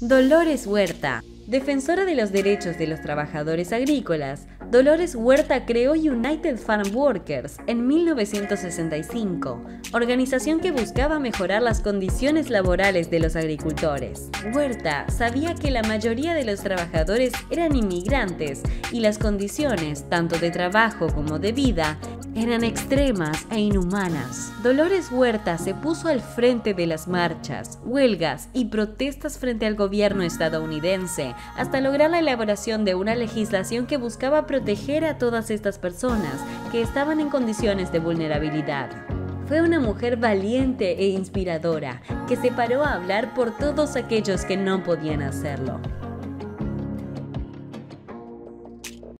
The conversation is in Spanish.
Dolores Huerta, defensora de los derechos de los trabajadores agrícolas, Dolores Huerta creó United Farm Workers en 1965, organización que buscaba mejorar las condiciones laborales de los agricultores. Huerta sabía que la mayoría de los trabajadores eran inmigrantes y las condiciones, tanto de trabajo como de vida, eran extremas e inhumanas. Dolores Huerta se puso al frente de las marchas, huelgas y protestas frente al gobierno estadounidense hasta lograr la elaboración de una legislación que buscaba proteger a todas estas personas que estaban en condiciones de vulnerabilidad. Fue una mujer valiente e inspiradora que se paró a hablar por todos aquellos que no podían hacerlo.